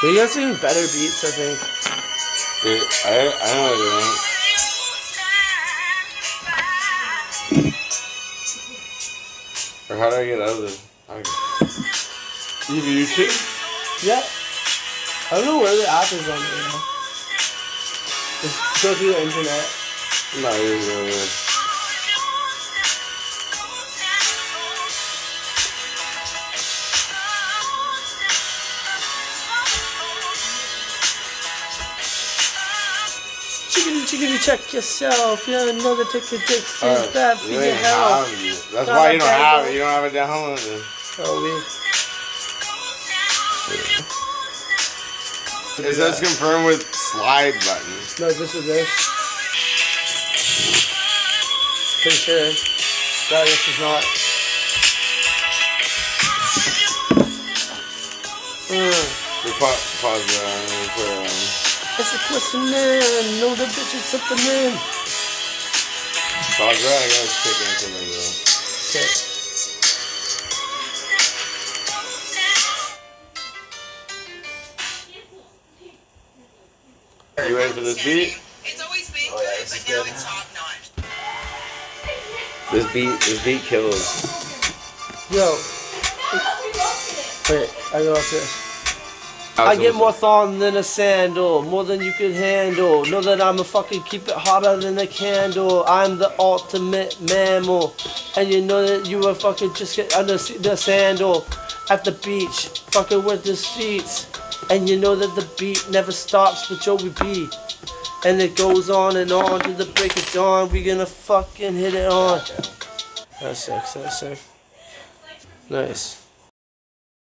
But you got some better beats, I think. Dude, I, I know what you're doing. Or how do I get out of this? Okay. You have YouTube? Yeah. I don't know where the app is on right now. Just go through the internet. No, you're really Chickity chickity check yourself. You know that take your dick is Alright, bad for you your health. have it. That's why you don't have it. You don't have it downloaded. Oh, we. It says confirm with slide button. No, just with this. Pretty sure. But I guess it's not. Mm. We pa- pause that. and put it on. It's a question in. No, the bitch is something in. Pause that. I gotta stick into it though. Okay. You ready for this beat? It's always been Oh, yeah, good, this is but now good. it's top notch. This beat, this beat kills. Yo. Wait, I go off this. I get more thorn than a sandal, more than you can handle. Know that I'ma fucking keep it hotter than a candle. I'm the ultimate mammal, and you know that you will fucking just get under the sandal at the beach, fucking with the streets. And you know that the beat never stops with Joey B. And it goes on and on to the break of dawn. We gonna fucking hit it on. That's sick. That's sick. Nice.